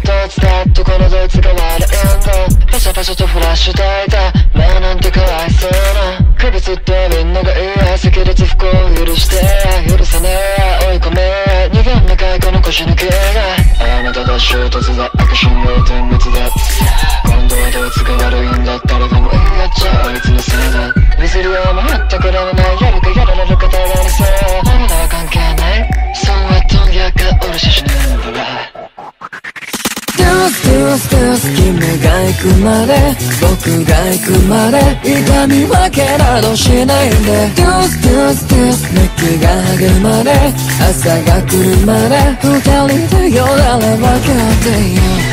と突だところで使われるんだパシャパシャとフラッシュ焚いた。前なんてかわいそうな。首吊ってみんなが言いセ列不幸許して。許さねえ追い込め。逃げんなかいこの腰抜けが。あなただ衝突だ悪心要点滅だ。スドゥスドゥス君が行くまで僕が行くまで痛み分けなどしないでトゥストゥストゥス熱気が励まれ朝が来るまで二人でよだれ分かってよ